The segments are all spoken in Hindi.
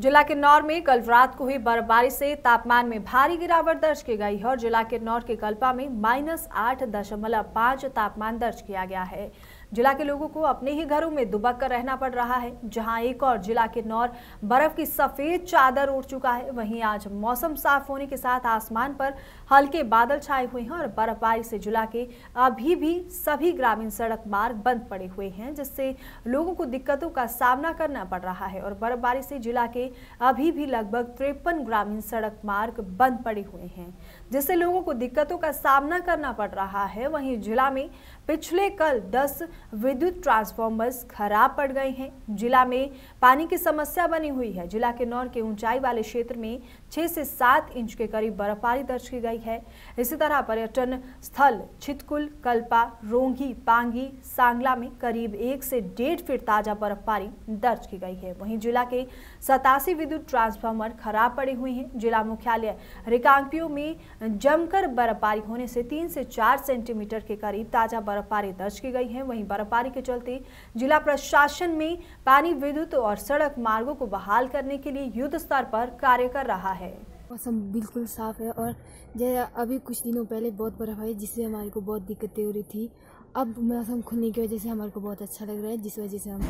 जिला किन्नौर में कल रात को हुई बर्फबारी से तापमान में भारी गिरावट दर्ज की गई है और जिला किन्नौर के कल्पा में माइनस आठ दशमलव पाँच तापमान दर्ज किया गया है। जिला के लोगों को अपने ही घरों में दुबक कर रहना पड़ रहा है, जहाँ एक और जिला के नौर बर्फ़ की सफ़ेद चादर उड़ चुका है। वहीं आज मौसम साफ़ होने के साथ आसमान पर हल्के बादल छाए हुए हैं और बर्फबारी से जिला के अभी भी सभी ग्रामीण सड़क मार्ग बंद पड़े हुए हैं, जिससे लोगों को दिक्कतों का सामना करना पड़ रहा है और बर्फबारी से जिला के अभी भी लगभग तिरपन ग्रामीण सड़क मार्ग बंद पड़े हुए हैं, जिससे लोगों को दिक्कतों का सामना करना पड़ रहा है। वहीं जिला में पिछले कल 10 विद्युत ट्रांसफॉर्मर्स खराब पड़ गए हैं। जिला में पानी की समस्या बनी हुई है। जिला के नौर के ऊंचाई वाले क्षेत्र में 6 से 7 इंच के करीब बर्फबारी दर्ज की गई है। इसी तरह पर्यटन स्थल छितकुल, कल्पा, रोंगी, पांगी, सांगला में करीब एक से डेढ़ फीट ताज़ा बर्फबारी दर्ज की गई है। वहीं जिला के सतासी विद्युत ट्रांसफार्मर खराब पड़े हुए हैं। जिला मुख्यालय रिकांगपियो में जमकर बर्फबारी होने से तीन से चार सेंटीमीटर के करीब ताज़ा बर्फबारी दर्ज की गई है। वहीं बर्फबारी के चलते जिला प्रशासन में पानी विद्युत और सड़क मार्गों को बहाल करने के लिए युद्ध स्तर पर कार्य कर रहा है। मौसम बिल्कुल साफ़ है और जैसे अभी कुछ दिनों पहले बहुत बर्फ़ आई, जिससे हमारे को बहुत दिक्कतें हो रही थी। अब मौसम खुलने की वजह से हमारे को बहुत अच्छा लग रहा है, जिस वजह से हम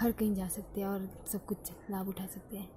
हर कहीं जा सकते हैं और सब कुछ लाभ उठा सकते हैं।